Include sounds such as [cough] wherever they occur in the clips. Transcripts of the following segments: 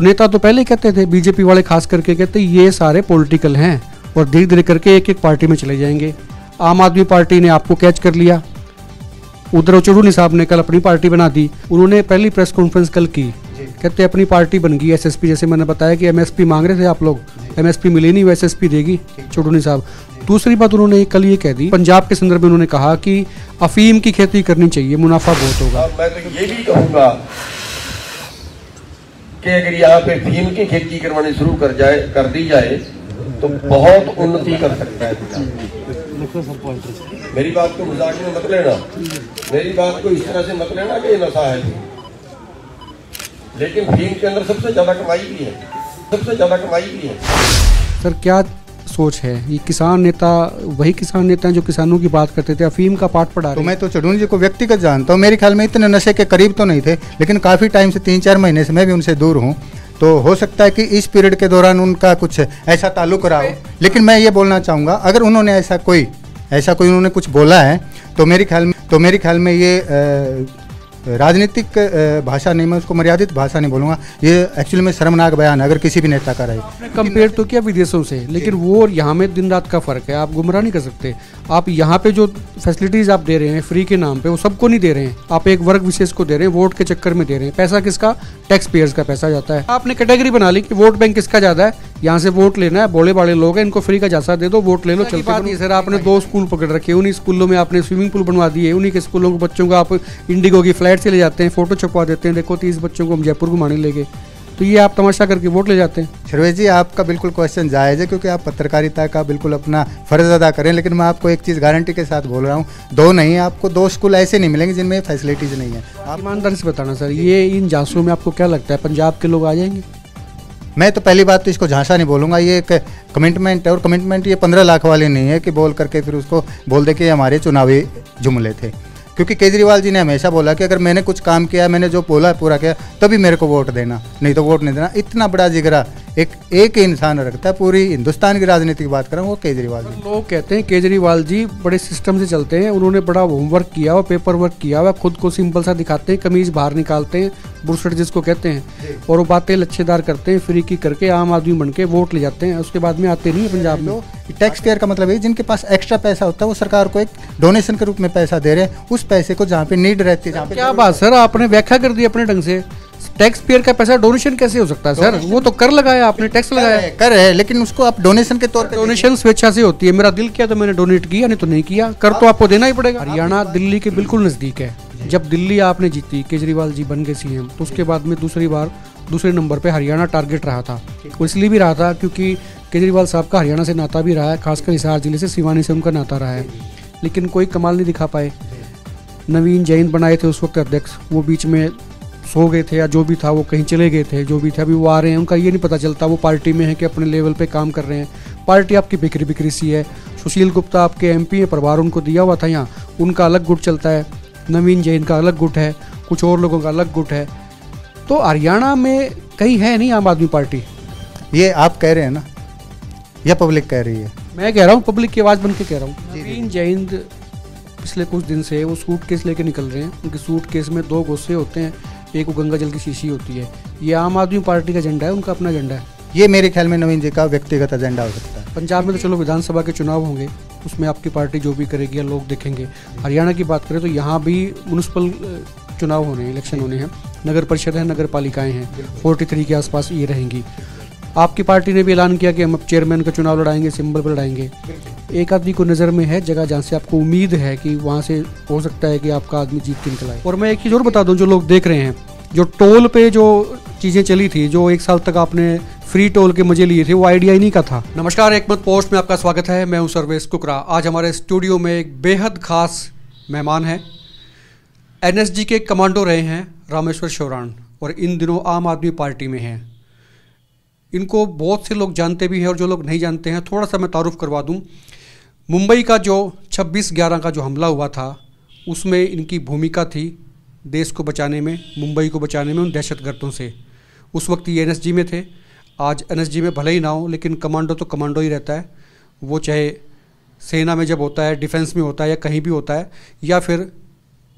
नेता तो पहले कहते थे बीजेपी वाले खास करके कहते ये सारे पॉलिटिकल हैं और धीरे धीरे करके एक एक पार्टी में चले जाएँगे। आम आदमी पार्टी ने आपको कैच कर लिया। उधर चौधरी साहब ने कल अपनी पार्टी बना दी। उन्होंने पहली प्रेस कॉन्फ्रेंस कल की। कहते अपनी पार्टी बन गई एसएसपी जैसे मैंने बताया कि एमएसपी मांग रहे थे आप लोग। एमएसपी मिली नहीं वो एसएसपी देगी चौधरी साहब। दूसरी बात उन्होंने कल ये कह दी पंजाब के संदर्भ में उन्होंने कहा कि अफीम की खेती करनी चाहिए मुनाफा बहुत होगा। मैं तो ये भी कहूँगा कि अगर यहाँ पे फीम की खेती करवानी शुरू कर जाए, कर दी जाए तो बहुत उन्नति कर सकता है मेरी बात को मज़ाक में मत लेना। मेरी बात को इस तरह से मत लेना कि नशा है। लेकिन फीम के अंदर सबसे ज़्यादा कमाई भी है। सबसे ज़्यादा कमाई भी है। सर, क्या सोच है। ये किसान नेता वही किसान नेता हैं जो किसानों की बात करते थे अफीम का पाठ पढ़ा तो रहे मैं तो चढ़ून जी को व्यक्तिगत जानता हूँ मेरे ख्याल में इतने नशे के करीब तो नहीं थे लेकिन काफ़ी टाइम से तीन चार महीने से मैं भी उनसे दूर हूँ। तो हो सकता है कि इस पीरियड के दौरान उनका कुछ ऐसा ताल्लुक रहा हो। लेकिन मैं ये बोलना चाहूँगा अगर उन्होंने ऐसा कोई ऐसा कोई उन्होंने कुछ बोला है तो मेरे ख्याल में तो मेरे ख्याल में ये राजनीतिक भाषा नहीं, मैं उसको मर्यादित भाषा नहीं बोलूँगा। ये एक्चुअली में शर्मनाक बयान है, अगर किसी भी नेता का रहे। कंपेयर तो किया विदेशों से, लेकिन वो यहाँ में दिन रात का फ़र्क है, आप गुमराह नहीं कर सकते। आप यहाँ पे जो फैसिलिटीज़ आप दे रहे हैं फ्री के नाम पे वो सबको नहीं दे रहे हैं। आप एक वर्ग विशेष को दे रहे हैं वोट के चक्कर में दे रहे हैं। पैसा किसका? टैक्स पेयर्स का पैसा जाता है। आपने कैटेगरी बना ली कि वोट बैंक किसका ज़्यादा है? यहाँ से वोट लेना है बोले बाले लोग हैं इनको फ्री का जासा दे दो वोट ले लो चलते सर आपने दो स्कूल पकड़ रखे उन्हीं स्कूलों में आपने स्विमिंग पूल बनवा दिए उन्हीं के स्कूलों के बच्चों को आप इंडिगो की फ़्लाइट से ले जाते हैं फ़ोटो छपवा देते हैं देखो तीस बच्चों को हम जयपुर घुमाने ले गए। तो ये आप तमाशा करके वोट ले जाते हैं। सर्वेश जी आपका बिल्कुल क्वेश्चन जायज़ है क्योंकि आप पत्रकारिता का बिल्कुल अपना फ़र्ज़ अदा करें लेकिन मैं आपको एक चीज़ गारंटी के साथ बोल रहा हूँ दो नहीं आपको दो स्कूल ऐसे नहीं मिलेंगे जिनमें फैसिलिटीज़ नहीं है। आप ईमानदारी से बताना सर ये इन जांचों में आपको क्या लगता है? पंजाब के लोग आ जाएँगे? मैं तो पहली बात तो इसको झांसा नहीं बोलूँगा ये एक कमिटमेंट है और कमिटमेंट ये पंद्रह लाख वाली नहीं है कि बोल करके फिर उसको बोल दे कि हमारे चुनावी जुमले थे। क्योंकि केजरीवाल जी ने हमेशा बोला कि अगर मैंने कुछ काम किया, मैंने जो बोला पूरा किया, तभी मेरे को वोट देना, नहीं तो वोट नहीं देना। इतना बड़ा जिगरा एक एक इंसान रखता है पूरी हिंदुस्तान की राजनीति की बात करें वो केजरीवाल जी। लोग कहते हैं केजरीवाल जी बड़े सिस्टम से चलते हैं उन्होंने बड़ा होमवर्क किया हुआ पेपर वर्क किया हुआ खुद को सिंपल सा दिखाते हैं कमीज बाहर निकालते हैं बुरसट जिसको कहते हैं और वो बातें लच्छेदार करते हैं फ्री की करके आम आदमी बन के वोट ले जाते हैं उसके बाद में आते नहीं है पंजाब में। तो टैक्स पेयर का मतलब है जिनके पास एक्स्ट्रा पैसा होता है वो सरकार को एक डोनेशन के रूप में पैसा दे रहे हैं उस पैसे को जहाँ पे नीड रहती है क्या बात सर आपने व्याख्या कर दी अपने ढंग से। टैक्स पेयर का पैसा डोनेशन कैसे हो सकता है सर वो तो कर लगाया आपने टैक्स लगाया। रहे कर हैं लेकिन उसको आप डोनेशन के तौर पे डोनेशन स्वेच्छा से होती है। मेरा दिल किया तो मैंने डोनेट किया नहीं तो नहीं किया। कर तो आपको देना ही पड़ेगा। हरियाणा दिल्ली के बिल्कुल नज़दीक है। जब दिल्ली आपने जीती केजरीवाल जी बन गए सीएम तो उसके बाद में दूसरी बार दूसरे नंबर पे हरियाणा टारगेट रहा था। वो इसलिए भी रहा था क्योंकि केजरीवाल साहब का हरियाणा से नाता भी रहा है खासकर हिसार ज़िले से सिवानी से उनका नाता रहा है। लेकिन कोई कमाल नहीं दिखा पाए। नवीन जैन बनाए थे उस वक्त अध्यक्ष वो बीच में सो गए थे या जो भी था वो कहीं चले गए थे जो भी थे अभी वो आ रहे हैं उनका ये नहीं पता चलता वो पार्टी में है कि अपने लेवल पे काम कर रहे हैं। पार्टी आपकी बिक्री बिक्री सी है। सुशील गुप्ता आपके एमपी हैं प्रभार उनको दिया हुआ था यहाँ उनका अलग गुट चलता है। नवीन जैन का अलग गुट है कुछ और लोगों का अलग गुट है। तो हरियाणा में कहीं है नहीं आम आदमी पार्टी? ये आप कह रहे हैं ना यह पब्लिक कह रही है? मैं कह रहा हूँ पब्लिक की आवाज़ बन के कह रहा हूँ। नवीन जैन पिछले कुछ दिन से वो सूट केस लेके निकल रहे हैं। उनके सूट केस में दो गुस्से होते हैं। एक वो गंगा जल की शीशी होती है। ये आम आदमी पार्टी का एजेंडा है उनका अपना एजेंडा है। ये मेरे ख्याल में नवीन जी का व्यक्तिगत एजेंडा हो सकता है। पंजाब में तो चलो विधानसभा के चुनाव होंगे उसमें आपकी पार्टी जो भी करेगी या लोग देखेंगे। हरियाणा की बात करें तो यहाँ भी म्यूनसिपल चुनाव होने हैं इलेक्शन होने हैं। नगर परिषद है नगर पालिकाएँ हैं। फोर्टी थ्री के आसपास ये रहेंगी। आपकी पार्टी ने भी ऐलान किया कि हम अब चेयरमैन का चुनाव लड़ाएँगे सिंबल पर लड़ाएँगे। एक आदमी को नज़र में है जगह जहाँ से आपको उम्मीद है कि वहाँ से हो सकता है कि आपका आदमी जीत के निकल आए। और मैं एक चीज़ और बता दूँ जो लोग देख रहे हैं जो टोल पे जो चीज़ें चली थी जो एक साल तक आपने फ्री टोल के मज़े लिए थे वो आइडिया ही नहीं का था। नमस्कार एक मत पोस्ट में आपका स्वागत है। मैं हूँ सर्वेश कुकरा। आज हमारे स्टूडियो में एक बेहद खास मेहमान है। एनएसजी के कमांडो रहे हैं रामेश्वर शौरान और इन दिनों आम आदमी पार्टी में हैं। इनको बहुत से लोग जानते भी हैं और जो लोग नहीं जानते हैं, थोड़ा सा मैं तारुफ करवा दूँ। मुंबई का जो 26 ग्यारह का जो हमला हुआ था, उसमें इनकी भूमिका थी देश को बचाने में, मुंबई को बचाने में उन दहशतगर्दों से। उस वक्त ये एनएसजी में थे। आज एनएसजी में भले ही ना हो, लेकिन कमांडो तो कमांडो ही रहता है। वो चाहे सेना में जब होता है, डिफेंस में होता है या कहीं भी होता है, या फिर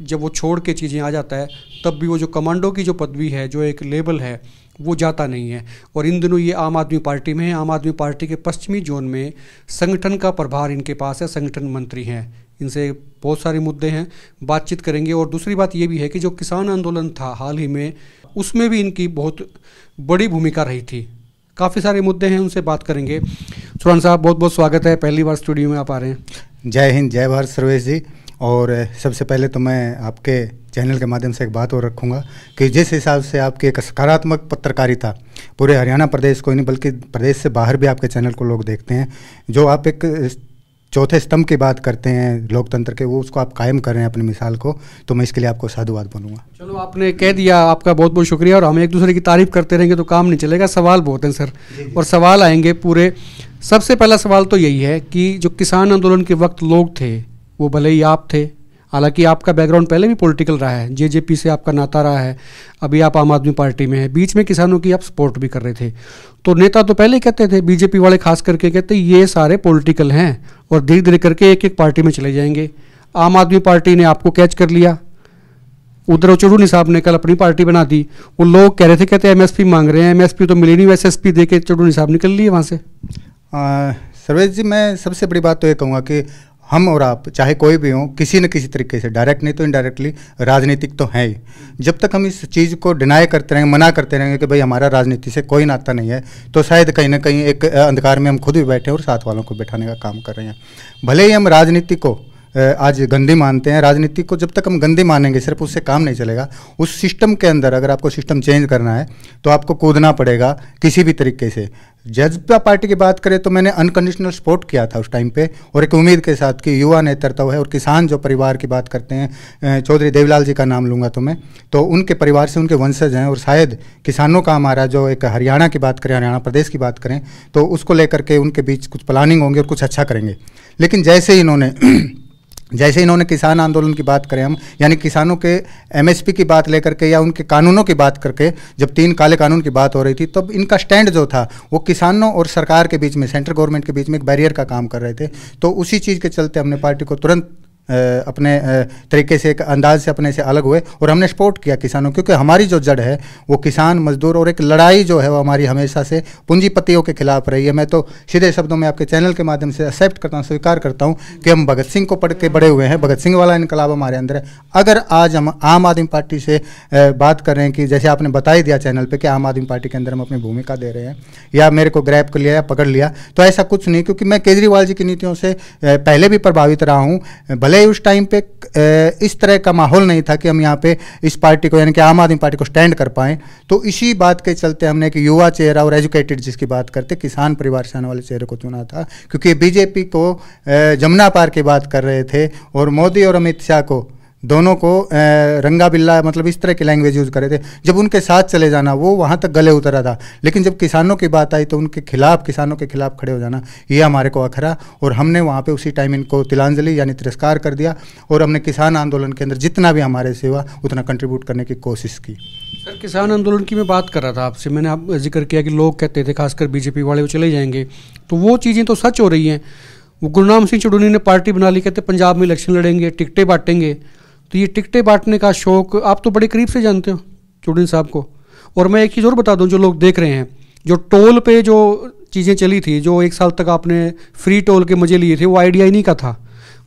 जब वो छोड़ के चीज़ें आ जाता है, तब भी वो जो कमांडो की जो पदवी है, जो एक लेबल है, वो जाता नहीं है। और इन दिनों ये आम आदमी पार्टी में है। आम आदमी पार्टी के पश्चिमी जोन में संगठन का प्रभार इनके पास है, संगठन मंत्री हैं। इनसे बहुत सारे मुद्दे हैं, बातचीत करेंगे। और दूसरी बात ये भी है कि जो किसान आंदोलन था हाल ही में, उसमें भी इनकी बहुत बड़ी भूमिका रही थी। काफ़ी सारे मुद्दे हैं, उनसे बात करेंगे। सुरान साहब बहुत बहुत स्वागत है। पहली बार स्टूडियो में आप आ रहे हैं। जय हिंद, जय भारत सर्वेश जी। और सबसे पहले तो मैं आपके चैनल के माध्यम से एक बात और रखूँगा कि जिस हिसाब से आपकी एक सकारात्मक पत्रकारिता पूरे हरियाणा प्रदेश को नहीं बल्कि प्रदेश से बाहर भी आपके चैनल को लोग देखते हैं जो आप एक चौथे स्तंभ की बात करते हैं लोकतंत्र के वो उसको आप कायम कर रहे हैं अपनी मिसाल को तो मैं इसके लिए आपको साधुवाद बनूँगा। चलो आपने कह दिया आपका बहुत बहुत शुक्रिया और हम एक दूसरे की तारीफ़ करते रहेंगे तो काम नहीं चलेगा सवाल बहुत हैं सर। और सवाल आएँगे पूरे। सबसे पहला सवाल तो यही है कि जो किसान आंदोलन के वक्त लोग थे वो भले ही आप थे, हालाँकि आपका बैकग्राउंड पहले भी पॉलिटिकल रहा है जेजेपी से आपका नाता रहा है, अभी आप आम आदमी पार्टी में है, बीच में किसानों की आप सपोर्ट भी कर रहे थे। तो नेता तो पहले कहते थे बीजेपी वाले खास करके कहते ये सारे पॉलिटिकल हैं और धीरे धीरे करके एक एक पार्टी में चले जाएँगे। आम आदमी पार्टी ने आपको कैच कर लिया। उधर चौधरी साहब ने कल अपनी पार्टी बना दी। वो लोग कह रहे थे, कहते एमएसपी मांग रहे हैं एमएसपी तो मिली नहीं एसएसपी दे के चौधरी साहब निकल लिए वहाँ से। सर्वेश जी, मैं सबसे बड़ी बात तो ये कहूँगा कि हम और आप, चाहे कोई भी हो, किसी न किसी तरीके से डायरेक्ट नहीं तो इनडायरेक्टली राजनीतिक तो हैं ही। जब तक हम इस चीज़ को डिनाई करते रहेंगे, मना करते रहेंगे कि भाई हमारा राजनीति से कोई नाता नहीं है तो शायद कहीं ना कहीं एक अंधकार में हम खुद भी बैठे और साथ वालों को बैठाने का काम कर रहे हैं। भले ही हम राजनीति को आज गंदी मानते हैं। राजनीति को जब तक हम गंदी मानेंगे, सिर्फ़ उससे काम नहीं चलेगा। उस सिस्टम के अंदर अगर आपको सिस्टम चेंज करना है तो आपको कूदना पड़ेगा किसी भी तरीके से। जजपा पार्टी की बात करें तो मैंने अनकंडीशनल सपोर्ट किया था उस टाइम पे, और एक उम्मीद के साथ कि युवा नेतृत्व है और किसान जो परिवार की बात करते हैं चौधरी देवीलाल जी का नाम लूँगा तो मैं तो उनके परिवार से उनके वंशज हैं और शायद किसानों का हमारा जो एक हरियाणा की बात करें, हरियाणा प्रदेश की बात करें तो उसको लेकर के उनके बीच कुछ प्लानिंग होंगे और कुछ अच्छा करेंगे। लेकिन जैसे ही इन्होंने [clears throat] जैसे इन्होंने किसान आंदोलन की बात करें हम, यानी किसानों के एमएसपी की बात लेकर के या उनके कानूनों की बात करके जब तीन काले कानून की बात हो रही थी, तब इनका स्टैंड जो था, वो किसानों और सरकार के बीच में, सेंट्रल गवर्नमेंट के बीच में एक बैरियर का काम कर रहे थे। तो उसी चीज़ के चलते हमने पार्टी को तुरंत अपने तरीके से एक अंदाज से अपने से अलग हुए और हमने सपोर्ट किया किसानों, क्योंकि हमारी जो जड़ है, वो किसान, मजदूर और एक लड़ाई जो है, वो हमारी हमेशा से पूंजीपतियों के खिलाफ रही है। मैं तो सीधे शब्दों में आपके चैनल के माध्यम से एक्सेप्ट करता हूँ, स्वीकार करता हूँ कि हम भगत सिंह को पढ़ के बड़े हुए हैं। भगत सिंह वाला इनकलाब हमारे अंदर है। अगर आज हम आम आदमी पार्टी से बात कर रहे हैं कि जैसे आपने बता ही दिया चैनल पर कि आम आदमी पार्टी के अंदर हम अपनी भूमिका दे रहे हैं, या मेरे को ग्रैप कर लिया या पकड़ लिया तो ऐसा कुछ नहीं, क्योंकि मैं केजरीवाल जी की नीतियों से पहले भी प्रभावित रहा हूँ। भले ही उस टाइम पे इस तरह का माहौल नहीं था कि हम यहाँ पे इस पार्टी को, यानी कि आम आदमी पार्टी को स्टैंड कर पाए। तो इसी बात के चलते हमने एक युवा चेहरा और एजुकेटेड जिसकी बात करते, किसान परिवार से आने वाले चेहरे को चुना था। क्योंकि बीजेपी को जमुना पार की बात कर रहे थे और मोदी और अमित शाह को दोनों को रंगा बिल्ला मतलब इस तरह की लैंग्वेज यूज़ करे थे। जब उनके साथ चले जाना, वो वहाँ तक गले उतरा था। लेकिन जब किसानों की बात आई तो उनके खिलाफ, किसानों के खिलाफ खड़े हो जाना, ये हमारे को अखरा। और हमने वहाँ पे उसी टाइम इनको तिलांजलि यानी तिरस्कार कर दिया, और हमने किसान आंदोलन के अंदर जितना भी हमारे से हुआ उतना कंट्रीब्यूट करने की कोशिश की। सर, किसान आंदोलन की मैं बात कर रहा था आपसे। मैंने आप, ज़िक्र किया कि लोग कहते थे, खासकर बीजेपी वाले, वो चले जाएँगे। तो वो चीज़ें तो सच हो रही हैं। वो गुरनाम सिंह चुड़ूनी ने पार्टी बना ली, कहते, पंजाब में इलेक्शन लड़ेंगे, टिकटें बांटेंगे। तो ये टिकटें बांटने का शौक आप तो बड़े करीब से जानते हो चुड़ीन साहब को। और मैं एक चीज़ और बता दूँ, जो लोग देख रहे हैं, जो टोल पे जो चीज़ें चली थी, जो एक साल तक आपने फ्री टोल के मज़े लिए थे, वो आइडिया ही नहीं का था।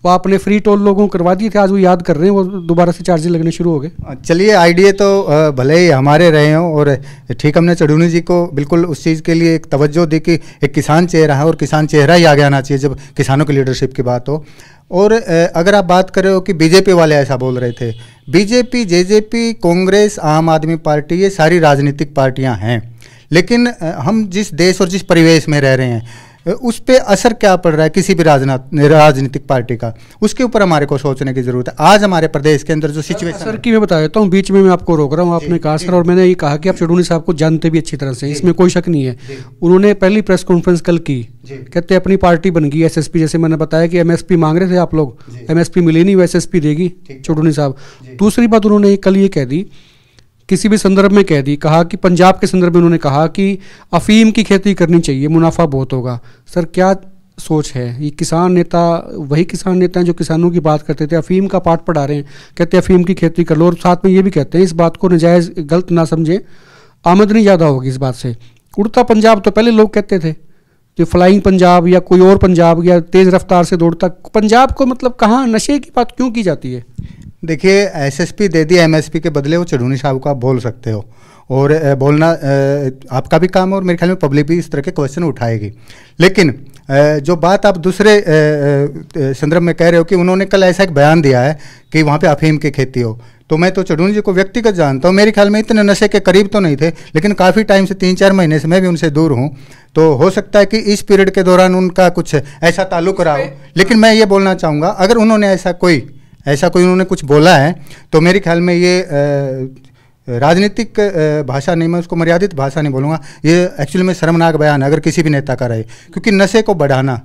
वो आपने फ्री टोल लोगों को करवा दिए थे, आज वो याद कर रहे हैं, वो दोबारा से चार्जेस लगने शुरू हो गए। चलिए आइडिया तो भले ही हमारे रहे हों और ठीक हमने चढ़ूनी जी को बिल्कुल उस चीज़ के लिए एक तवज्जो दी कि एक किसान चेहरा है और किसान चेहरा ही आगे आना चाहिए जब किसानों की लीडरशिप की बात हो। और अगर आप बात कर रहे हो कि बीजेपी वाले ऐसा बोल रहे थे बीजेपी जेजेपी कांग्रेस, आम आदमी पार्टी, ये सारी राजनीतिक पार्टियाँ हैं। लेकिन हम जिस देश और जिस परिवेश में रह रहे हैं उस पर असर क्या पड़ रहा है किसी भी राजनीतिक पार्टी का? उसके ऊपर हमारे को सोचने की ज़रूरत है। आज हमारे प्रदेश के अंदर जो सिचुएशन सर की मैं बता देता हूँ बीच में मैं आपको रोक रहा हूँ आपने कहा सर और मैंने ये कहा कि आप चढ़ूनी साहब को जानते भी अच्छी तरह से इसमें कोई शक नहीं है। उन्होंने पहली प्रेस कॉन्फ्रेंस कल की। कहते अपनी पार्टी बन गई एसएसपी जैसे मैंने बताया कि एमएसपी मांग रहे थे आप लोग एमएसपी मिली नहीं वो एसएसपी देगी चौधरी साहब। दूसरी बात उन्होंने कल ये कह दी किसी भी संदर्भ में कह दी, कहा कि पंजाब के संदर्भ में उन्होंने कहा कि अफीम की खेती करनी चाहिए, मुनाफा बहुत होगा। सर, क्या सोच है? ये किसान नेता, वही किसान नेता हैं जो किसानों की बात करते थे, अफीम का पाठ पढ़ा रहे हैं। कहते हैं, अफीम की खेती कर लो, और साथ में ये भी कहते हैं, इस बात को नजायज़ गलत ना समझें। आमदनी ज़्यादा होगी इस बात से। उड़ता पंजाब तो पहले लोग कहते थे, जो फ्लाइंग पंजाब या कोई और पंजाब या तेज़ रफ्तार से दौड़ता, पंजाब को मतलब कहाँ नशे की बात क्यों की जाती है? देखिए एसएसपी दे दी एमएसपी के बदले वो चढ़ूनी साहब को आप बोल सकते हो। और बोलना आपका भी काम है और मेरे ख्याल में पब्लिक भी इस तरह के क्वेश्चन उठाएगी। लेकिन जो बात आप दूसरे संदर्भ में कह रहे हो कि उन्होंने कल ऐसा एक बयान दिया है कि वहाँ पे अफीम की खेती हो तो मैं तो चढ़ूनी जी को व्यक्तिगत जानता हूँ। मेरे ख्याल में इतने नशे के करीब तो नहीं थे लेकिन काफ़ी टाइम से तीन चार महीने से मैं भी उनसे दूर हूँ। तो हो सकता है कि इस पीरियड के दौरान उनका कुछ ऐसा ताल्लुक रहा हो लेकिन मैं ये बोलना चाहूँगा अगर उन्होंने ऐसा कोई ऐसा कोई उन्होंने कुछ बोला है तो मेरे ख्याल में ये राजनीतिक भाषा नहीं, मैं उसको मर्यादित भाषा नहीं बोलूँगा। ये एक्चुअली में शर्मनाक बयान है, अगर किसी भी नेता का रहे, क्योंकि नशे को बढ़ाना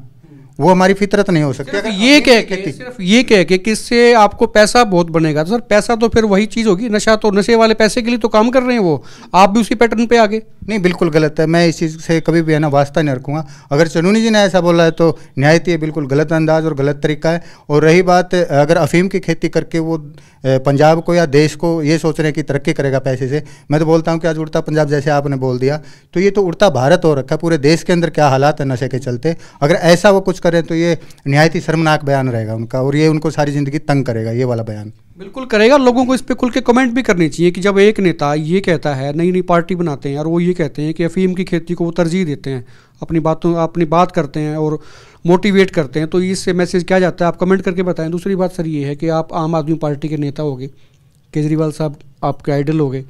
वो हमारी फितरत नहीं हो सकती। अगर ये कह के सिर्फ़ ये कह के कि इससे आपको पैसा बहुत बनेगा। तो सर पैसा तो फिर वही चीज़ होगी नशा तो नशे वाले पैसे के लिए तो काम कर रहे हैं वो। आप भी उसी पैटर्न पे आगे। नहीं बिल्कुल गलत है। मैं इस चीज़ से कभी भी है ना वास्ता नहीं रखूँगा। अगर चनूनी जी ने ऐसा बोला है तो न्यायती है बिल्कुल गलत अंदाज और गलत तरीका है। और रही बात अगर अफीम की खेती करके वो पंजाब को या देश को ये सोच रहे हैं कि तरक्की करेगा पैसे से मैं तो बोलता हूँ कि आज उड़ता पंजाब जैसे आपने बोल दिया। तो ये तो उड़ता भारत हो रखा है। पूरे देश के अंदर क्या हालात है नशे के चलते? अगर ऐसा वो कुछ करें तो ये नहायत ही शर्मनाक बयान रहेगा उनका और ये उनको सारी ज़िंदगी तंग करेगा, ये वाला बयान। बिल्कुल करेगा लोगों को इस पर खुल के कमेंट भी करनी चाहिए कि जब एक नेता ये कहता है नई नई पार्टी बनाते हैं और वो ये कहते हैं कि अफीम की खेती को वो तरजीह देते हैं, अपनी बातों, अपनी बात करते हैं और मोटिवेट करते हैं तो इससे मैसेज क्या जाता है? आप कमेंट करके बताएँ। दूसरी बात सर ये है कि आप आम आदमी पार्टी के नेता हो गए केजरीवाल साहब आपके आइडल हो गए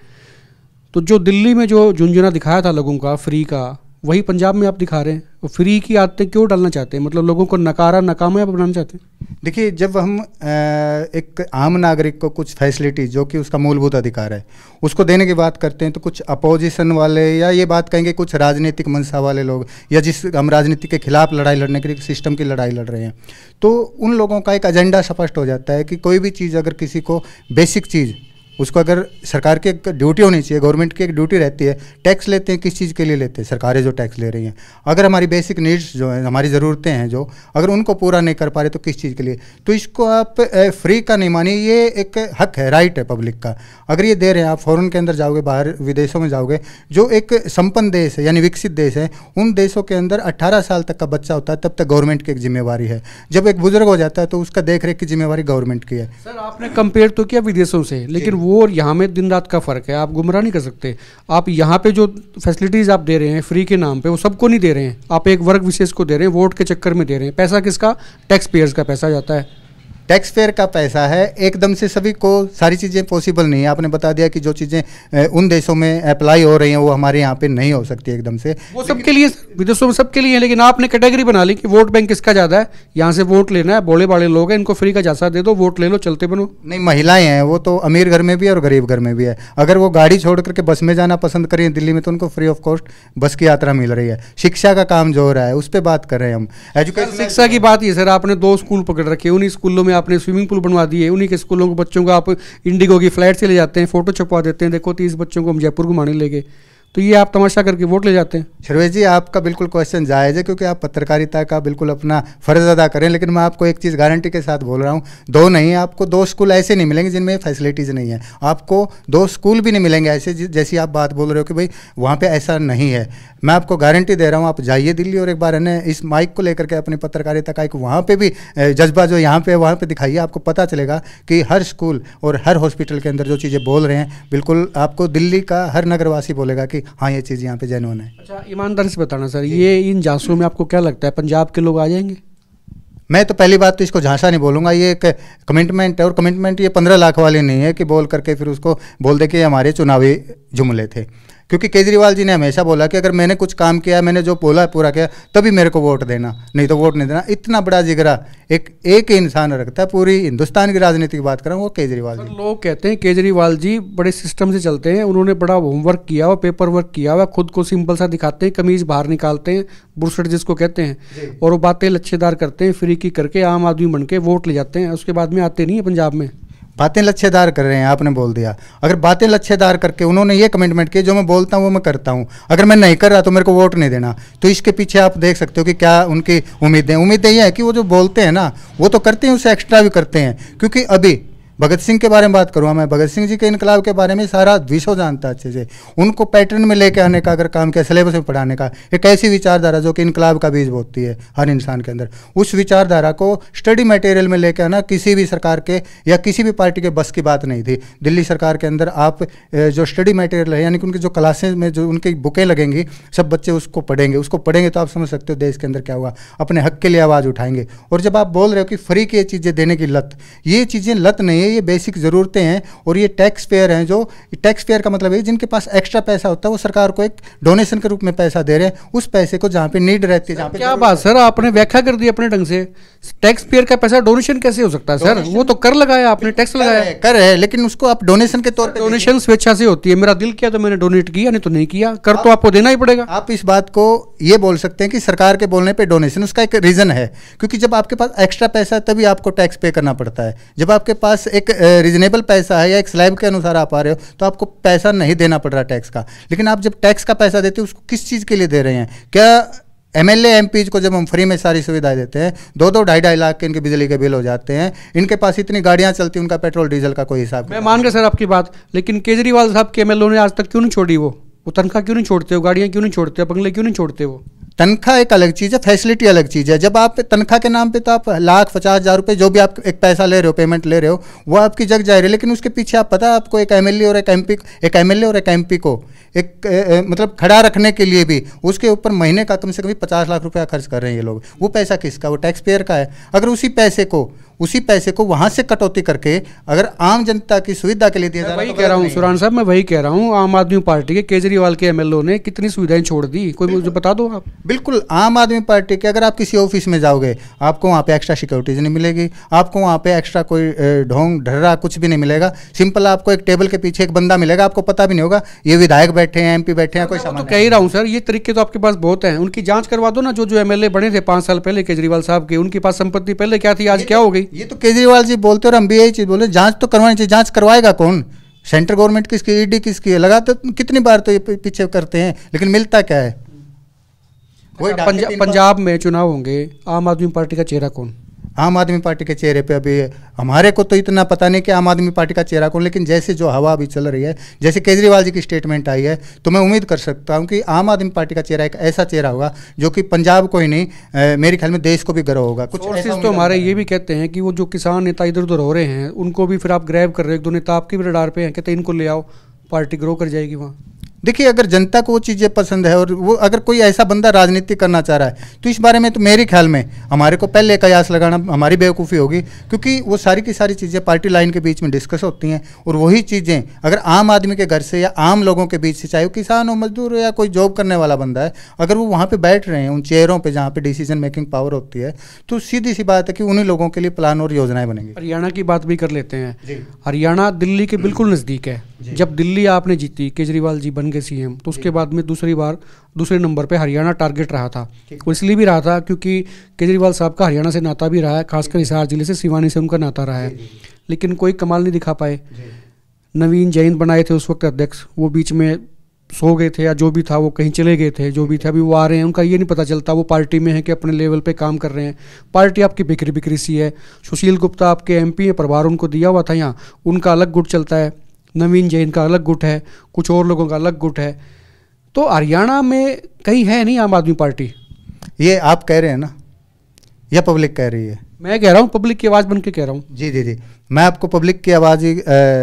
तो जो दिल्ली में जो झुंझुना दिखाया था लोगों का फ्री का वही पंजाब में आप दिखा रहे हैं। तो फ्री की आदतें क्यों डालना चाहते हैं? मतलब लोगों को नकारा नकामयाब बनाना चाहते हैं? देखिए, जब हम एक आम नागरिक को कुछ फैसिलिटी, जो कि उसका मूलभूत अधिकार है, उसको देने की बात करते हैं तो कुछ अपोजिशन वाले या ये बात कहेंगे कुछ राजनीतिक मंशा वाले लोग, या जिस हम राजनीति के खिलाफ लड़ाई लड़ने के लिए, सिस्टम की लड़ाई लड़ रहे हैं तो उन लोगों का एक एजेंडा स्पष्ट हो जाता है कि कोई भी चीज़, अगर किसी को बेसिक चीज़ उसको अगर सरकार की एक ड्यूटी होनी चाहिए गवर्नमेंट की एक ड्यूटी रहती है टैक्स लेते हैं किस चीज़ के लिए लेते हैं? सरकारें जो टैक्स ले रही हैं। अगर हमारी बेसिक नीड्स जो है हमारी ज़रूरतें हैं जो अगर उनको पूरा नहीं कर पा रहे तो किस चीज़ के लिए? तो इसको आप फ्री का नहीं मानिए ये एक हक है राइट है पब्लिक का। अगर ये दे रहे हैं आप फ़ॉरन के अंदर जाओगे बाहर विदेशों में जाओगे जो एक संपन्न देश है यानी विकसित देश है उन देशों के अंदर अट्ठारह साल तक का बच्चा होता है तब तक गवर्नमेंट की एक जिम्मेवारी है। जब एक बुज़ुर्ग हो जाता है तो उसका देख की जिम्मेवारी गवर्नमेंट की है। सर आपने कंपेयर तो किया विदेशों से लेकिन वो और यहाँ में दिन रात का फ़र्क है, आप गुमराह नहीं कर सकते। आप यहाँ पे जो फैसिलिटीज़ आप दे रहे हैं फ्री के नाम पे, वो सबको नहीं दे रहे हैं। आप एक वर्ग विशेष को दे रहे हैं वोट के चक्कर में दे रहे हैं। पैसा किसका? टैक्स पेयर्स का पैसा जाता है। टैक्स पेयर का पैसा है एकदम से सभी को सारी चीज़ें पॉसिबल नहीं है। आपने बता दिया कि जो चीज़ें उन देशों में अप्लाई हो रही हैं वो हमारे यहाँ पे नहीं हो सकती एकदम से। वो सबके लिए विदेशों में सबके लिए है लेकिन आपने कैटेगरी बना ली कि वोट बैंक किसका ज़्यादा है? यहाँ से वोट लेना है बोले बाले लोग हैं इनको फ्री का जासा दे दो वोट ले लो चलते बनो। नहीं महिलाएँ हैं वो तो अमीर घर में भी है और गरीब घर में भी है। अगर वो गाड़ी छोड़ करके बस में जाना पसंद करें दिल्ली में तो उनको फ्री ऑफ़ कॉस्ट बस की यात्रा मिल रही है। शिक्षा का काम जो हो रहा है उस पर बात कर रहे हैं हम। एजुकेशन शिक्षा की बात ये सर आपने दो स्कूल पकड़ रखे उन्हीं स्कूलों में आपने स्विमिंग पूल बनवा दिए, उन्हीं के स्कूलों के बच्चों को आप इंडिगो की फ़्लाइट से ले जाते हैं, फ़ोटो छपवा देते हैं, देखो तीस बच्चों को हम जयपुर घुमाने ले गए। तो ये आप तमाशा करके वोट ले जाते हैं। शर्वेश जी, आपका बिल्कुल क्वेश्चन जायज़ है क्योंकि आप पत्रकारिता का बिल्कुल अपना फ़र्ज़ अदा करें, लेकिन मैं आपको एक चीज़ गारंटी के साथ बोल रहा हूँ, दो नहीं, आपको दो स्कूल ऐसे नहीं मिलेंगे जिनमें फैसिलिटीज़ नहीं है। आपको दो स्कूल भी नहीं मिलेंगे ऐसे जैसी आप बात बोल रहे हो कि भाई वहाँ पर ऐसा नहीं है। मैं आपको गारंटी दे रहा हूँ, आप जाइए दिल्ली और एक बार है इस माइक को लेकर के अपनी पत्रकारिता का एक वहाँ पर भी जज्बा जो यहाँ पे वहाँ पर दिखाइए, आपको पता चलेगा कि हर स्कूल और हर हॉस्पिटल के अंदर जो चीज़ें बोल रहे हैं, बिल्कुल आपको दिल्ली का हर नगरवासी बोलेगा कि हाँ ये चीज़ यहाँ पे जेनवन है। अच्छा ईमानदारी से बताना सर ये इन झांसों में आपको क्या लगता है? पंजाब के लोग आ जाएँगे? मैं तो पहली बात तो इसको झांसा नहीं बोलूँगा ये एक कमिटमेंट है और कमिटमेंट ये पंद्रह लाख वाले नहीं है कि बोल करके फिर उसको बोल दे कि हमारे चुनावी जुमले थे। क्योंकि केजरीवाल जी ने हमेशा बोला कि अगर मैंने कुछ काम किया मैंने जो बोला पूरा किया तभी मेरे को वोट देना नहीं तो वोट नहीं देना। इतना बड़ा जिगरा एक एक इंसान रखता है पूरी हिंदुस्तान की राजनीति की बात कर वो केजरीवाल जी। लोग कहते हैं केजरीवाल जी बड़े सिस्टम से चलते हैं उन्होंने बड़ा होमवर्क किया हुआ पेपर वर्क किया हुआ खुद को सिंपल सा दिखाते हैं कमीज बाहर निकालते हैं बुरसट जिसको कहते हैं और वो बातें लच्छेदार करते हैं फ्री की करके आम आदमी बन के वोट ले जाते हैं उसके बाद में आते नहीं है पंजाब में। बातें लच्छेदार कर रहे हैं, आपने बोल दिया। अगर बातें लच्छेदार करके उन्होंने ये कमिटमेंट किया जो मैं बोलता हूँ, वो मैं करता हूँ। अगर मैं नहीं कर रहा तो मेरे को वोट नहीं देना। तो इसके पीछे आप देख सकते हो कि क्या उनकी उम्मीदें उम्मीदें ये हैं कि वो जो बोलते हैं ना, वो तो करते हैं, उसे एक्स्ट्रा भी करते हैं। क्योंकि अभी भगत सिंह के बारे में बात करूँगा मैं भगत सिंह जी के इनकलाब के बारे में सारा विश्व जानता है अच्छे से। उनको पैटर्न में लेके आने का, अगर काम किया सिलेबस में पढ़ाने का, एक ऐसी विचारधारा जो कि इनकलाब का बीज बोती है हर इंसान के अंदर। उस विचारधारा को स्टडी मटेरियल में लेके आना किसी भी सरकार के या किसी भी पार्टी के बस की बात नहीं थी। दिल्ली सरकार के अंदर आप जो स्टडी मटेरियल है, यानी कि उनकी जो क्लासेज में जो उनकी बुकें लगेंगी, सब बच्चे उसको पढ़ेंगे। उसको पढ़ेंगे तो आप समझ सकते हो देश के अंदर क्या हुआ। अपने हक के लिए आवाज़ उठाएँगे। और जब आप बोल रहे हो कि फ्री की ये चीज़ें देने की लत, ये चीज़ें लत नहीं है ये बेसिक ज़रूरत ज़रूरतें हैं और ये टैक्स पेयर हैं जो टैक्स पेयर का मतलब है जिनके पास एक्स्ट्रा पैसा होता है वो सरकार को एक डोनेशन के रूप में पैसा दे रहे हैं उस पैसे को जहाँ पे नीड रहती है जहाँ पे क्या बात सर आपने व्याख्या कर दी अपने ढंग से। टैक्स पेयर का पैसा डोनेशन कैसे हो सकता है सर? वो तो कर लगाया आपने टैक्स लगाया। कर है लेकिन उसको आप डोनेशन के तौर पर डोनेशन स्वेच्छा से होती है। मेरा दिल किया तो मैंने डोनेट किया नहीं तो नहीं किया। कर तो आपको देना ही पड़ेगा। आप इस बात को ये बोल सकते हैं कि सरकार के बोलने पर डोनेशन उसका एक रीज़न है। क्योंकि जब आपके पास एक्स्ट्रा पैसा है तभी आपको टैक्स पे करना पड़ता है। जब आपके पास एक रीजनेबल पैसा है या एक स्लैब के अनुसार आप आ रहे हो तो आपको पैसा नहीं देना पड़ रहा टैक्स का। लेकिन आप जब टैक्स का पैसा देते हो उसको किस चीज़ के लिए दे रहे हैं? क्या एम एल को जब हम फ्री में सारी सुविधाएँ देते हैं दो दो ढाई ढाई लाख के इनके बिजली के बिल हो जाते हैं इनके पास इतनी गाड़ियाँ चलती हैं उनका पेट्रोल डीजल का कोई हिसाब मैं मान गया सर आपकी बात लेकिन केजरीवाल साहब के एमएलओ ने आज तक क्यों नहीं छोड़ी वो? वो तनख्वाह क्यों नहीं छोड़ते हो? गाड़ियाँ क्यों नहीं छोड़ते? हो बंगले क्यों नहीं छोड़ते वो? तनख्वाह एक अलग चीज़ है फैसिलिटी अलग चीज़ है। जब आप तनख्वाह के नाम पे तो आप लाख पचास हज़ार रुपये जो भी आप एक पैसा ले रहे हो पेमेंट ले रहे हो वो आपकी जग जा रही है। लेकिन उसके पीछे आप पता है आपको एक एमएलए और एक एमपी एक एमएलए और एक एमपी को एक ए, ए, मतलब खड़ा रखने के लिए भी उसके ऊपर महीने का कम से कम पचास लाख रुपया खर्च कर रहे हैं ये लोग। वो पैसा किसका? वो टैक्स पेयर का है। अगर उसी पैसे को उसी पैसे को वहाँ से कटौती करके अगर आम जनता की सुविधा के लिए दिया जाए वही तो कह रहा हूँ सुरान साहब मैं वही कह रहा हूँ आम आदमी पार्टी के केजरीवाल के एमएलओ ने कितनी सुविधाएँ छोड़ दी कोई मुझे बता दो आप। बिल्कुल आम आदमी पार्टी के अगर आप किसी ऑफ़िस में जाओगे आपको वहाँ पे एक्स्ट्रा सिक्योरिटीज नहीं मिलेगी आपको वहाँ पे एक्स्ट्रा कोई ढोंग ढर्रा कुछ भी नहीं मिलेगा। सिंपल आपको एक टेबल के पीछे एक बंदा मिलेगा आपको पता भी नहीं होगा ये विधायक बैठे हैं एमपी बैठे हैं कोई सामान तो कह ही रहा हूँ सर ये तरीके तो आपके पास बहुत है उनकी जाँच करवा दो ना जो जो एमएलए बने थे पाँच साल पहले केजरीवाल साहब के उनके पास संपत्ति पहले क्या थी आज क्या हो गई? ये तो केजरीवाल जी बोलते और हम भी यही चीज़ बोले जाँच तो करवानी चाहिए जाँच करवाएगा कौन? सेंट्रल गवर्नमेंट किसकी ईडी किसकी है? लगाते तो कितनी बार तो ये पीछे करते हैं लेकिन मिलता क्या है? वही पंजाब में चुनाव होंगे आम आदमी पार्टी का चेहरा कौन? आम आदमी पार्टी के चेहरे पे अभी हमारे को तो इतना पता नहीं कि आम आदमी पार्टी का चेहरा कौन लेकिन जैसे जो हवा अभी चल रही है जैसे केजरीवाल जी की स्टेटमेंट आई है तो मैं उम्मीद कर सकता हूँ कि आम आदमी पार्टी का चेहरा एक ऐसा चेहरा होगा जो कि पंजाब को ही नहीं मेरे ख्याल में देश को भी गर्व होगा। कुछ तो हमारे ये भी कहते हैं कि वो जो किसान नेता इधर उधर हो रहे हैं उनको भी फिर आप ग्रैब कर रहे हो एक दो नेता आपकी भी रडार पे हैं कहते इनको ले आओ पार्टी ग्रो कर जाएगी वहाँ। देखिए अगर जनता को वो चीज़ें पसंद है और वो अगर कोई ऐसा बंदा राजनीति करना चाह रहा है तो इस बारे में तो मेरे ख्याल में हमारे को पहले कयास लगाना हमारी बेवकूफ़ी होगी क्योंकि वो सारी की सारी चीज़ें पार्टी लाइन के बीच में डिस्कस होती हैं और वही चीज़ें अगर आम आदमी के घर से या आम लोगों के बीच से चाहे वो किसान हो मजदूर हो या कोई जॉब करने वाला बंदा है अगर वो वहाँ पर बैठ रहे हैं उन चेयरों पर जहाँ पर डिसीज़न मेकिंग पावर होती है तो सीधी सी बात है कि उन्हीं लोगों के लिए प्लान और योजनाएँ बनेंगी। हरियाणा की बात भी कर लेते हैं। हरियाणा दिल्ली के [clears throat] बिल्कुल नज़दीक है। जब दिल्ली आपने जीती केजरीवाल जी बन गए सीएम तो उसके बाद में दूसरी बार दूसरे नंबर पे हरियाणा टारगेट रहा था। वो इसलिए भी रहा था क्योंकि केजरीवाल साहब का हरियाणा से नाता भी रहा है खासकर हिसार ज़िले से सिवानी से उनका नाता रहा है। लेकिन कोई कमाल नहीं दिखा पाए। नवीन जैन बनाए थे उस वक्त अध्यक्ष वो बीच में सो गए थे या जो भी था वो कहीं चले गए थे जो भी थे अभी वो आ रहे हैं उनका ये नहीं पता चलता वो पार्टी में है कि अपने लेवल पे काम कर रहे हैं। पार्टी आपकी बिक्री बिक्री सी है। सुशील गुप्ता आपके एमपी है प्रभार उनको दिया हुआ था यहाँ उनका अलग गुट चलता है। नवीन जैन का अलग गुट है, कुछ और लोगों का अलग गुट है। तो हरियाणा में कहीं है नहीं आम आदमी पार्टी? ये आप कह रहे हैं ना? यह पब्लिक कह रही है? मैं कह रहा हूँ पब्लिक की आवाज़ बन के कह रहा हूँ। जी जी जी। मैं आपको पब्लिक की आवाज़ ही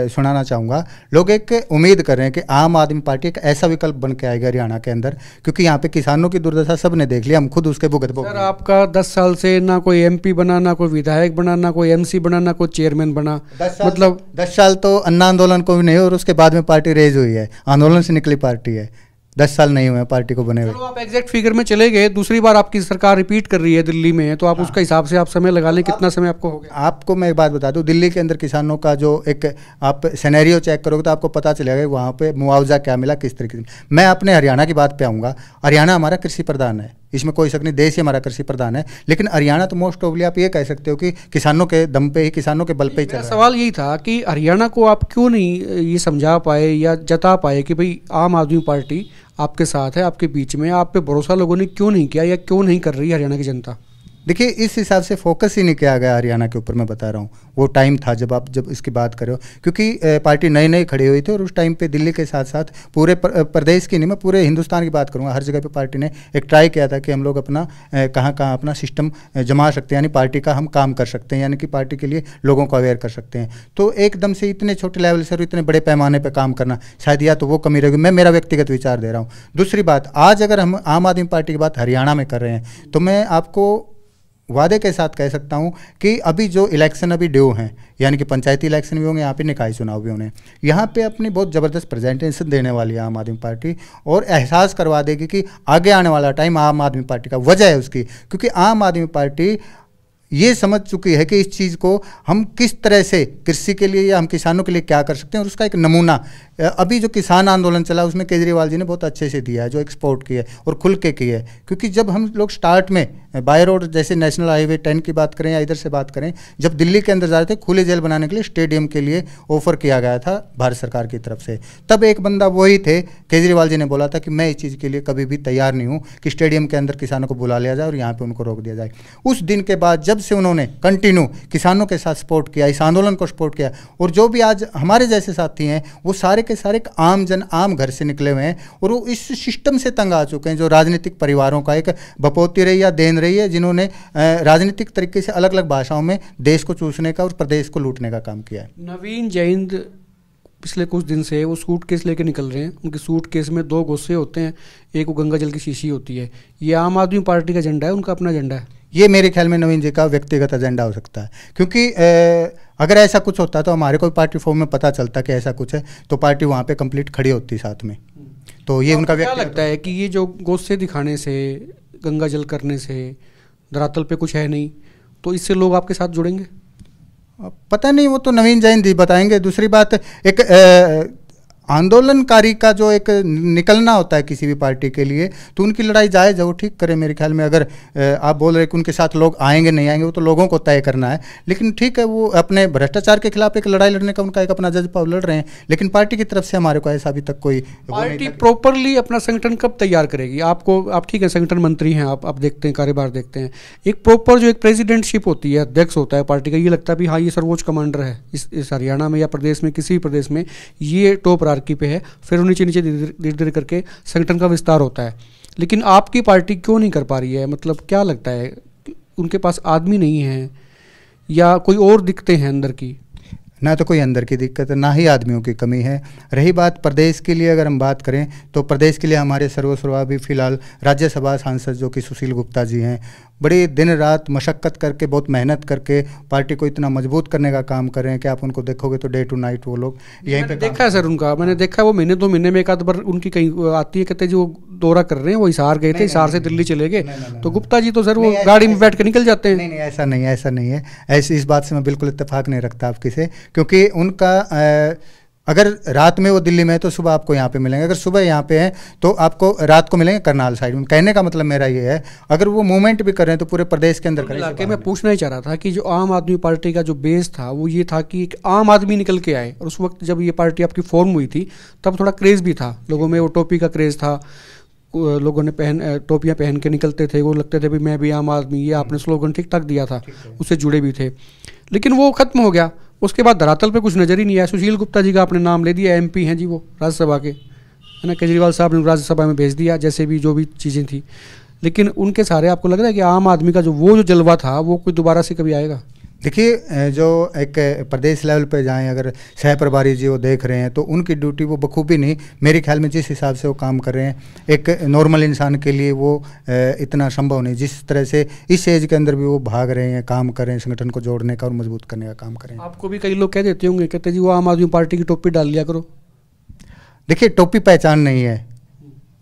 सुनाना चाहूँगा। लोग एक उम्मीद कर रहे हैं कि आम आदमी पार्टी एक ऐसा विकल्प बन के आएगा हरियाणा के अंदर क्योंकि यहाँ पे किसानों की दुर्दशा सबने देख लिया हम खुद उसके भुगत सर आपका दस साल से ना कोई एमपी बना ना कोई विधायक बना ना कोई एमसी बना ना कोई चेयरमैन बना। मतलब दस साल तो अन्ना आंदोलन को भी नहीं और उसके बाद में पार्टी रेज हुई है। आंदोलन से निकली पार्टी है। दस साल नहीं हुए पार्टी को बने हुए। आप एग्जैक्ट फिगर में चले गए दूसरी बार आपकी सरकार रिपीट कर रही है दिल्ली में तो आप हाँ। उसका हिसाब से आप समय लगा लें कितना समय आपको हो गया? आपको मैं एक बात बता दूँ दिल्ली के अंदर किसानों का जो एक आप सिनेरियो चेक करोगे तो आपको पता चलेगा वहाँ पे मुआवजा क्या मिला किस तरीके से मैं अपने हरियाणा की बात पे आऊँगा। हरियाणा हमारा कृषि प्रधान है इसमें कोई शक नहीं देश ही हमारा कृषि प्रधान है। लेकिन हरियाणा तो मोस्ट ऑफली आप ये कह सकते हो कि किसानों के दम पे ही किसानों के बल पे ही चल रहा है। सवाल यही था कि हरियाणा को आप क्यों नहीं ये समझा पाए या जता पाए कि भाई आम आदमी पार्टी आपके साथ है, आपके बीच में आप पे भरोसा लोगों ने क्यों नहीं किया या क्यों नहीं कर रही हरियाणा की जनता? देखिए, इस हिसाब से फोकस ही नहीं किया गया हरियाणा के ऊपर, मैं बता रहा हूँ। वो टाइम था जब आप, जब इसकी बात करो। क्योंकि पार्टी नई नई खड़ी हुई थी और उस टाइम पे दिल्ली के साथ साथ पूरे प्रदेश की नहीं, मैं पूरे हिंदुस्तान की बात करूँगा। हर जगह पे पार्टी ने एक ट्राई किया था कि हम लोग अपना कहाँ कहाँ अपना सिस्टम जमा सकते हैं। यानी पार्टी का हम काम कर सकते हैं। यानी कि पार्टी के लिए लोगों को अवेयर कर सकते हैं। तो एकदम से इतने छोटे लेवल से और इतने बड़े पैमाने पर काम करना, शायद या तो वो कमी रहेगी। मैं मेरा व्यक्तिगत विचार दे रहा हूँ। दूसरी बात, आज अगर हम आम आदमी पार्टी की बात हरियाणा में कर रहे हैं तो मैं आपको वादे के साथ कह सकता हूँ कि अभी जो इलेक्शन अभी ड्यू हैं, यानी कि पंचायती इलेक्शन भी होंगे, यहाँ पे निकाय चुनाव भी होने हैं। यहाँ पे अपनी बहुत ज़बरदस्त प्रेजेंटेशन देने वाली है आम आदमी पार्टी और एहसास करवा देगी कि आगे आने वाला टाइम आम आदमी पार्टी का वजह है उसकी क्योंकि आम आदमी पार्टी ये समझ चुकी है कि इस चीज़ को हम किस तरह से कृषि के लिए या हम किसानों के लिए क्या कर सकते हैं और उसका एक नमूना अभी जो किसान आंदोलन चला, उसमें केजरीवाल जी ने बहुत अच्छे से दिया है, जो एक्सपोर्ट की है और खुल के की है। क्योंकि जब हम लोग स्टार्ट में बाय रोड जैसे नेशनल हाईवे टेन की बात करें या इधर से बात करें, जब दिल्ली के अंदर जा रहे थे, खुले जेल बनाने के लिए स्टेडियम के लिए ऑफ़र किया गया था भारत सरकार की तरफ़ से। तब एक बंदा वही थे, केजरीवाल जी ने बोला था कि मैं इस चीज़ के लिए कभी भी तैयार नहीं हूँ कि स्टेडियम के अंदर किसानों को बुला लिया जाए और यहाँ पर उनको रोक दिया जाए। उस दिन के बाद जब से उन्होंने कंटिन्यू किसानों के साथ सपोर्ट किया, इस आंदोलन को सपोर्ट किया, और जो भी आज हमारे जैसे साथी हैं, वो सारे के सारे एक आम जन आम घर से निकले हुए हैं और वो इस सिस्टम से तंग आ चुके हैं जो राजनीतिक परिवारों का एक बपोती रही या देन रही है जिन्होंने राजनीतिक तरीके से अलग अलग भाषाओं में देश को चूसने का और प्रदेश को लूटने का काम किया है। नवीन जैन पिछले कुछ दिन से वो सूट केस लेके निकल रहे हैं। उनके सूट केस में दो गुस्से होते हैं एक वो गंगा जल की शीशी होती है। ये आम आदमी पार्टी का एजेंडा है उनका अपना एजेंडा है? ये मेरे ख्याल में नवीन जी का व्यक्तिगत एजेंडा हो सकता है क्योंकि अगर ऐसा कुछ होता तो हमारे कोई पार्टी फॉर्म में पता चलता कि ऐसा कुछ है तो पार्टी वहाँ पे कंप्लीट खड़ी होती साथ में। तो ये उनका व्यक्ति लगता है कि ये जो गोस्से दिखाने से गंगा जल करने से धरातल पे कुछ है नहीं तो इससे लोग आपके साथ जुड़ेंगे? पता नहीं वो तो नवीन जैन जी बताएँगे। दूसरी बात एक आंदोलनकारी का जो एक निकलना होता है किसी भी पार्टी के लिए तो उनकी लड़ाई जायज़ है वो ठीक करे मेरे ख्याल में। अगर आप बोल रहे कि उनके साथ लोग आएँगे नहीं आएँगे वो तो लोगों को तय करना है। लेकिन ठीक है वो अपने भ्रष्टाचार के खिलाफ एक लड़ाई लड़ने का उनका एक अपना जज्बा लड़ रहे हैं लेकिन पार्टी की तरफ़ से हमारे को ऐसा अभी तक कोई पार्टी प्रॉपरली अपना संगठन कब तैयार करेगी? आपको आप ठीक है संगठन मंत्री हैं आप आप देखते हैं कार्यभार देखते हैं। एक प्रॉपर जो एक प्रेसिडेंटशिप होती है अध्यक्ष होता है पार्टी का ये लगता है भी हाँ ये सर्वोच्च कमांडर है इस हरियाणा में या प्रदेश में किसी भी प्रदेश में ये टॉप रार्की पे है, फिर वो नीचे नीचे धीरे धीरे करके संगठन का विस्तार होता है। लेकिन आपकी पार्टी क्यों नहीं कर पा रही है? मतलब क्या लगता है? उनके पास आदमी नहीं है, या कोई और दिखते हैं अंदर की? ना तो कोई अंदर की दिक्कत है ना ही आदमियों की कमी है। रही बात प्रदेश के लिए अगर हम बात करें तो प्रदेश के लिए हमारे सर्वसर्वा भी फ़िलहाल राज्यसभा सांसद जो कि सुशील गुप्ता जी हैं बड़ी दिन रात मशक्क़त करके बहुत मेहनत करके पार्टी को इतना मज़बूत करने का काम कर रहे हैं कि आप उनको देखोगे तो डे टू नाइट वो लोग यहीं पर देखा है सर उनका मैंने देखा है वो महीने दो महीने में एक आध बार उनकी कहीं आती है कहते हैं जी दौरा कर रहे हैं वो हिसार गए थे हिसार से दिल्ली चले गए। तो गुप्ता जी तो सर वो गाड़ी में बैठ कर निकल जाते हैं। नहीं नहीं ऐसा नहीं ऐसा नहीं है। ऐसी इस बात से मैं बिल्कुल इतफाक नहीं रखता आपकी से क्योंकि उनका अगर रात में वो दिल्ली में है तो सुबह आपको यहाँ पे मिलेंगे। अगर सुबह यहाँ पे हैं तो आपको रात को मिलेंगे करनाल साइड में। कहने का मतलब मेरा ये है अगर वो मूवमेंट भी कर रहे हैं तो पूरे प्रदेश के अंदर करें इलाके में पूछना ही चाह रहा था कि जो आम आदमी पार्टी का जो बेस था वो ये था कि एक आम आदमी निकल के आए। और उस वक्त जब ये पार्टी आपकी फॉर्म हुई थी तब थोड़ा क्रेज़ भी था। लोगों में वो टोपी का क्रेज़ था। लोगों ने पहन टोपियाँ पहन के निकलते थे। वो लगते थे भी मैं भी आम आदमी ये आपने स्लोगन ठीक ठाक दिया था। उससे जुड़े भी थे। लेकिन वो खत्म हो गया। उसके बाद धरातल पे कुछ नज़र ही नहीं आया। सुशील गुप्ता जी का अपने नाम ले दिया एमपी हैं जी वो, राज्यसभा के। है ना, केजरीवाल साहब ने राज्यसभा में भेज दिया, जैसे भी जो भी चीज़ें थी। लेकिन उनके सारे आपको लग रहा है कि आम आदमी का जो, वो जो जलवा था, वो कोई दोबारा से कभी आएगा? देखिए जो एक प्रदेश लेवल पे जाएँ अगर सह प्रभारी जी वो देख रहे हैं तो उनकी ड्यूटी वो बखूबी नहीं मेरे ख्याल में जिस हिसाब से वो काम कर रहे हैं एक नॉर्मल इंसान के लिए वो इतना संभव नहीं। जिस तरह से इस एज के अंदर भी वो भाग रहे हैं काम कर रहे हैं संगठन को जोड़ने का और मज़बूत करने का काम करें आपको भी कई लोग कह देते होंगे कहते जी वो आम आदमी पार्टी की टोपी डाल लिया करो। देखिए टोपी पहचान नहीं है।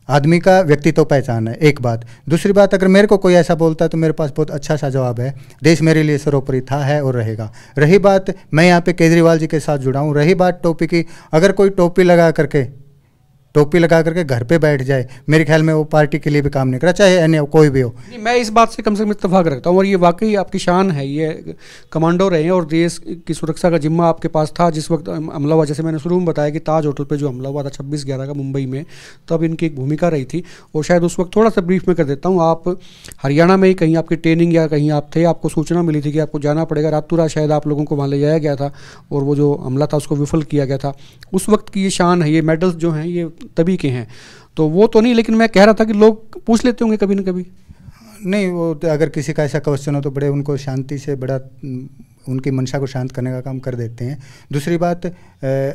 आदमी का व्यक्तित्व पहचान है, एक बात। दूसरी बात, अगर मेरे को कोई ऐसा बोलता है तो मेरे पास बहुत अच्छा सा जवाब है, देश मेरे लिए सर्वोपरि था, है और रहेगा। रही बात, मैं यहाँ पे केजरीवाल जी के साथ जुड़ा हूँ। रही बात टोपी की, अगर कोई टोपी लगा करके टोपी लगा करके घर पे बैठ जाए। मेरे ख्याल में वो पार्टी के लिए भी काम नहीं करा चाहे अन्य कोई भी हो। मैं इस बात से कम से कम इतफाक रखता हूँ और ये वाकई आपकी शान है, ये कमांडो रहे हैं और देश की सुरक्षा का जिम्मा आपके पास था जिस वक्त हमला हुआ। जैसे मैंने शुरू में बताया कि ताज होटल पर जो हमला हुआ था छब्बीस ग्यारह का मुंबई में, तब इनकी एक भूमिका रही थी और शायद उस वक्त थोड़ा सा ब्रीफ में कर देता हूँ, आप हरियाणा में ही कहीं आपकी ट्रेनिंग या कहीं आप थे, आपको सूचना मिली थी कि आपको जाना पड़ेगा। रातों रात शायद आप लोगों को वहाँ ले जाया गया था और वो जो हमला था उसको विफल किया गया था। उस वक्त की ये शान है, ये मेडल्स जो हैं, ये तभी के हैं। तो वो तो नहीं, लेकिन मैं कह रहा था कि लोग पूछ लेते होंगे कभी ना कभी। नहीं, वो तो अगर किसी का ऐसा क्वेश्चन हो तो बड़े उनको शांति से, बड़ा, उनकी मंशा को शांत करने का काम कर देते हैं। दूसरी बात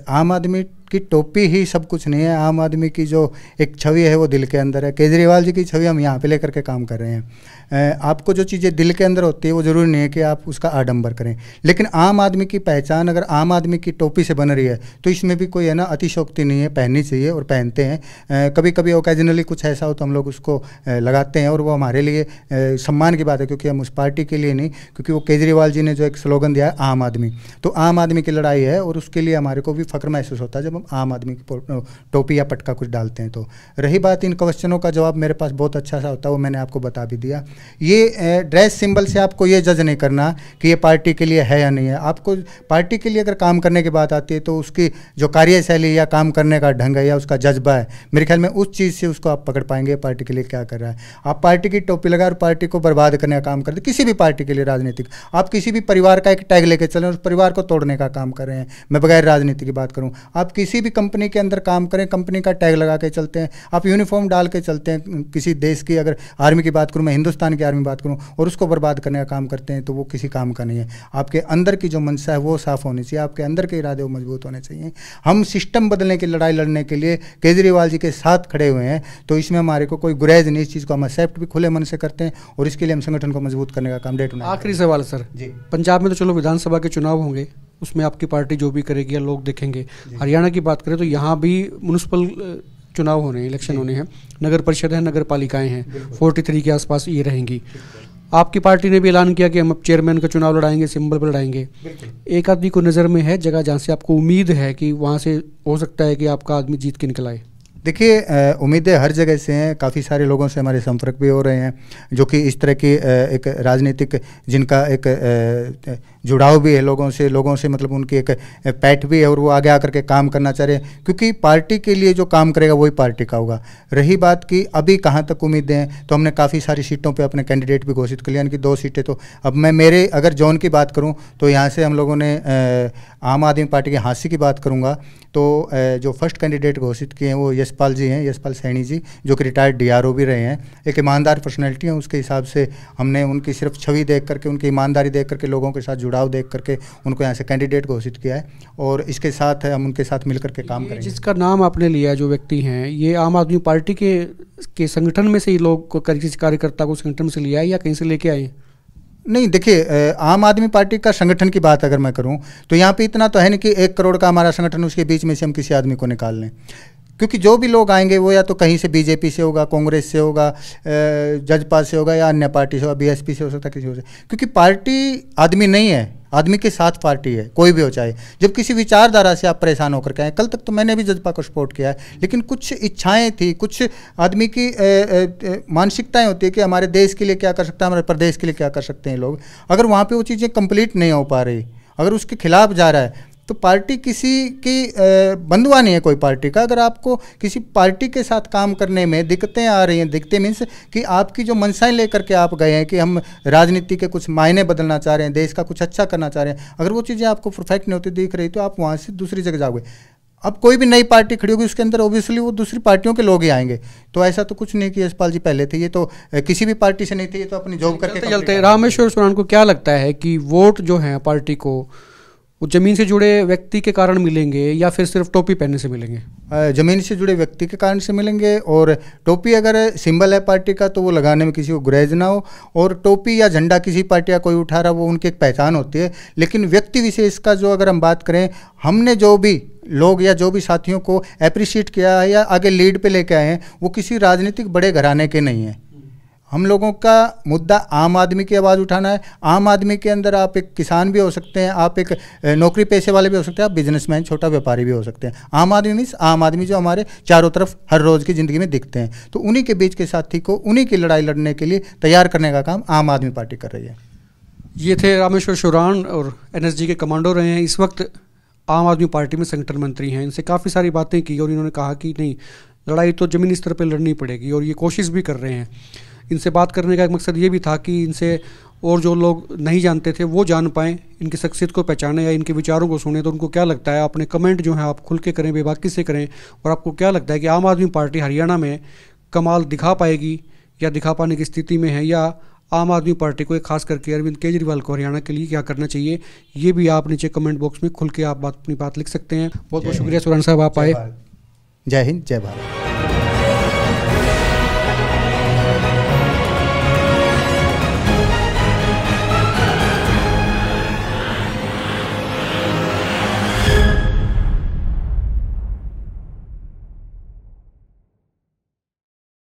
आम आदमी की टोपी ही सब कुछ नहीं है। आम आदमी की जो एक छवि है, वो दिल के अंदर है। केजरीवाल जी की छवि हम यहाँ पे लेकर के काम कर रहे हैं। आपको जो चीज़ें दिल के अंदर होती है, वो ज़रूरी नहीं है कि आप उसका आडंबर करें। लेकिन आम आदमी की पहचान, अगर आम आदमी की टोपी से बन रही है तो इसमें भी कोई है ना अतिशोक्ति नहीं है। पहननी चाहिए और पहनते हैं। कभी कभी ओकेजनली कुछ ऐसा हो तो हम लोग उसको लगाते हैं और वो हमारे लिए सम्मान की बात है, क्योंकि हम उस पार्टी के लिए नहीं, क्योंकि वो केजरीवाल जी ने जो एक स्लोगन दिया है, आम आदमी। तो आम आदमी की लड़ाई है और उसके लिए हमारे को भी फ़ख्र महसूस होता है। जब आम आदमी की टोपी या पटका कुछ डालते हैं तो। रही बात इन क्वेश्चनों का जवाब मेरे पास बहुत अच्छा सा होता है, वो मैंने आपको बता भी दिया। ये ड्रेस सिंबल से आपको ये जज नहीं करना कि ये पार्टी के लिए है या नहीं है। आपको पार्टी के लिए अगर काम करने की बात आती है तो उसकी जो कार्यशैली या काम करने का ढंग है या उसका जज्बा है, मेरे ख्याल में उस चीज़ से उसको आप पकड़ पाएँगे, पार्टी के लिए क्या कर रहा है। आप पार्टी की टोपी लगा और पार्टी को बर्बाद करने का काम करते किसी भी पार्टी के लिए राजनीतिक। आप किसी भी परिवार का एक टैग लेके चलें उस परिवार को तोड़ने का काम कर रहे हैं। मैं बगैर राजनीति की बात करूँ, आप किसी भी कंपनी के अंदर काम करें कंपनी का टैग लगा के चलते हैं आप यूनिफॉर्म डाल के चलते हैं किसी देश की अगर आर्मी की बात करूँ मैं हिंदुस्तान की आर्मी बात करूँ और उसको बर्बाद करने का काम करते हैं तो वो किसी काम का नहीं है। आपके अंदर की जो मंशा है वो साफ़ होनी चाहिए आपके अंदर के इरादे वो मज़बूत होने चाहिए। हम सिस्टम बदलने की लड़ाई लड़ने के लिए केजरीवाल जी के साथ खड़े हुए हैं तो इसमें हमारे को कोई गुरेज नहीं इस चीज़ को हम एक्सेप्ट भी खुले मन से करते हैं और इसके लिए हम संगठन को मज़बूत करने का काम डेट आखिरी सवाल सर। जी। पंजाब में तो चलो विधानसभा के चुनाव होंगे। उसमें आपकी पार्टी जो भी करेगी या लोग देखेंगे। हरियाणा की बात करें तो यहाँ भी म्यूनसिपल चुनाव होने हैं इलेक्शन होने हैं। नगर परिषद है नगर पालिकाएँ हैं। फोर्टी थ्री के आसपास ये रहेंगी। आपकी पार्टी ने भी ऐलान किया कि हम अब चेयरमैन का चुनाव लड़ाएँगे सिंबल पर लड़ाएँगे। एक आदमी को नज़र में है जगह जहाँ से आपको उम्मीद है कि वहाँ से हो सकता है कि आपका आदमी जीत के निकल आए। देखिए उम्मीदें हर जगह से हैं। काफ़ी सारे लोगों से हमारे संपर्क भी हो रहे हैं, जो कि इस तरह की एक राजनीतिक जिनका एक जुड़ाव भी है लोगों से लोगों से मतलब उनकी एक पैठ भी है और वो आगे आकर के काम करना चाह रहे हैं। क्योंकि पार्टी के लिए जो काम करेगा, वही पार्टी का होगा। रही बात की अभी कहाँ तक उम्मीदें हैं तो हमने काफ़ी सारी सीटों पर अपने कैंडिडेट भी घोषित कर लिया, यानी कि दो सीटें तो। अब मैं, मेरे, अगर जोन की बात करूँ तो यहाँ से हम लोगों ने आम आदमी पार्टी के हास्य की बात करूँगा तो जो फ़र्स्ट कैंडिडेट घोषित किए हैं, वो यशपाल जी हैं यशपाल सैनी जी जो कि रिटायर्ड डीआरओ भी रहे हैं। एक ईमानदार पर्सनैलिटी है उसके हिसाब से हमने उनकी सिर्फ़ छवि देख करके उनकी ईमानदारी देख करके लोगों के साथ जुड़ाव देख करके उनको यहाँ से कैंडिडेट घोषित किया है और इसके साथ हम उनके साथ मिलकर के काम करें जिसका नाम आपने लिया जो व्यक्ति हैं ये आम आदमी पार्टी के के संगठन में से ही लोग किसी कार्यकर्ता को संगठन से लिया है या कहीं से लेके आए? नहीं देखिए आम आदमी पार्टी का संगठन की बात अगर मैं करूँ तो यहाँ पे इतना तो है नहीं कि एक करोड़ का हमारा संगठन उसके बीच में से हम किसी आदमी को निकाल लें। क्योंकि जो भी लोग आएँगे, वो या तो कहीं से बीजेपी से होगा, कांग्रेस से होगा जजपा से होगा या अन्य पार्टी से होगा बीएसपी से हो सकता किसी सकता क्योंकि पार्टी आदमी नहीं है, आदमी के साथ पार्टी है, कोई भी हो चाहे। जब किसी विचारधारा से आप परेशान होकर के आए, कल तक तो मैंने भी जजपा को सपोर्ट किया है, लेकिन कुछ इच्छाएँ थी, कुछ आदमी की मानसिकताएँ होती है कि हमारे देश के लिए क्या कर सकता है, हमारे प्रदेश के लिए क्या कर सकते हैं लोग। अगर वहाँ पर वो चीज़ें कंप्लीट नहीं हो पा रही, अगर उसके खिलाफ जा रहा है तो पार्टी किसी की बंधुआ नहीं है कोई पार्टी का। अगर आपको किसी पार्टी के साथ काम करने में दिक्कतें आ रही हैं दिक्कतें मीन्स कि आपकी जो मनसाएँ लेकर के आप गए हैं कि हम राजनीति के कुछ मायने बदलना चाह रहे हैं देश का कुछ अच्छा करना चाह रहे हैं अगर वो चीज़ें आपको परफेक्ट नहीं होती दिख रही तो आप वहाँ से दूसरी जगह जाओगे। अब कोई भी नई पार्टी खड़ी होगी उसके अंदर ऑब्वियसली वो दूसरी पार्टियों के लोग ही आएँगे। तो ऐसा तो कुछ नहीं कि यशपाल जी पहले थे ये तो किसी भी पार्टी से नहीं थे ये तो अपनी जॉब करके चलते रामेश्वर सुरान को क्या लगता है कि वोट जो है पार्टी को ज़मीन से जुड़े व्यक्ति के कारण मिलेंगे या फिर सिर्फ़ टोपी पहनने से मिलेंगे? ज़मीन से जुड़े व्यक्ति के कारण से मिलेंगे और टोपी अगर सिंबल है पार्टी का तो वो लगाने में किसी को गुरेज ना हो। और टोपी या झंडा किसी पार्टी का कोई उठा रहा वो उनकी एक पहचान होती है। लेकिन व्यक्ति विशेष का जो अगर हम बात करें, हमने जो भी लोग या जो भी साथियों को अप्रिशिएट किया है या आगे लीड पे लेके आए हैं, वो किसी राजनीतिक बड़े घराने के नहीं हैं। हम लोगों का मुद्दा आम आदमी की आवाज़ उठाना है। आम आदमी के अंदर आप एक किसान भी हो सकते हैं, आप एक नौकरी पेशे वाले भी हो सकते हैं, आप बिजनेसमैन, छोटा व्यापारी भी हो सकते हैं। आम आदमी मीन्स आम आदमी जो हमारे चारों तरफ़ हर रोज़ की ज़िंदगी में दिखते हैं। तो उन्हीं के बीच के साथी को, उन्हीं की लड़ाई लड़ने के लिए तैयार करने का काम आम आदमी पार्टी कर रही है। ये थे रामेश्वर शुरान और एनएसजी के कमांडो रहे हैं। इस वक्त आम आदमी पार्टी में संगठन मंत्री हैं। इनसे काफ़ी सारी बातें की और इन्होंने कहा कि नहीं लड़ाई तो ज़मीनी स्तर पर लड़नी पड़ेगी और ये कोशिश भी कर रहे हैं। इनसे बात करने का एक मकसद ये भी था कि इनसे और जो लोग नहीं जानते थे वो जान पाएँ इनकी शख्सियत को पहचाने या इनके विचारों को सुने तो उनको क्या लगता है अपने कमेंट जो हैं आप खुल के करें बेबाकी से करें और आपको क्या लगता है कि आम आदमी पार्टी हरियाणा में कमाल दिखा पाएगी या दिखा पाने की स्थिति में है या आम आदमी पार्टी को एक खास करके अरविंद केजरीवाल को हरियाणा के लिए क्या करना चाहिए ये भी आप नीचे कमेंट बॉक्स में खुल के आप बात अपनी बात लिख सकते हैं। बहुत बहुत शुक्रिया सुरन साहब आप आए। जय हिंद जय भारत।